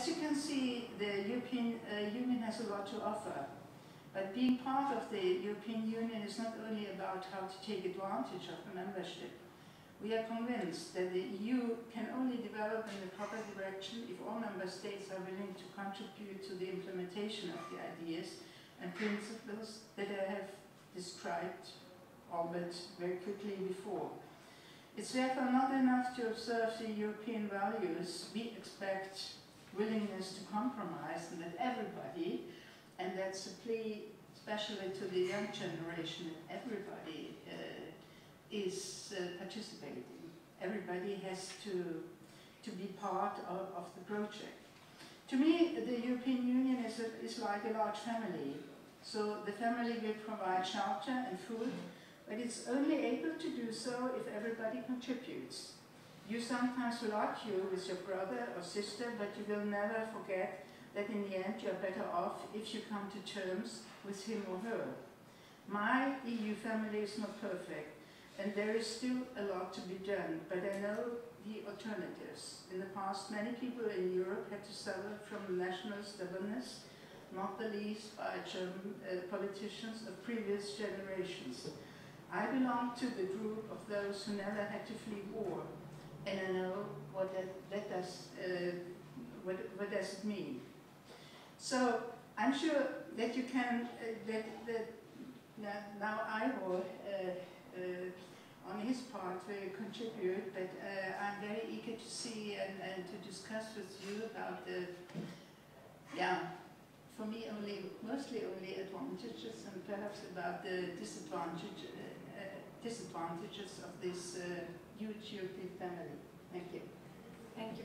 as you can see, the European uh, Union has a lot to offer. But being part of the European Union is not only about how to take advantage of the membership. We are convinced that the EU can only develop in the proper direction if all member states are willing to contribute to the implementation of the ideas and principles that I have described, albeit very quickly before. It's therefore not enough to observe the European values. We expect willingness to compromise and that everybody, and that's a plea especially to the young generation, everybody uh, is uh, participating. Everybody has to, to be part of, of the project. To me, the European Union is, a, is like a large family. So the family will provide shelter and food, but it's only able to do so if everybody contributes. You sometimes will argue with your brother or sister, but you will never forget that in the end you're better off if you come to terms with him or her. My EU family is not perfect, and there is still a lot to be done, but I know the alternatives. In the past, many people in Europe had to suffer from national stubbornness, not the least by German uh, politicians of previous generations. I belong to the group of those who never had to flee war, and I know what that, that does, uh, what, what does it mean. So I'm sure that you can, uh, that, that now I will, uh, uh, on his part, will contribute, but uh, I'm very eager to see and, and to discuss with you about the, yeah, for me only, mostly only advantages and perhaps about the disadvantage, uh, uh, disadvantages of this uh, huge European family. Thank you. Thank you.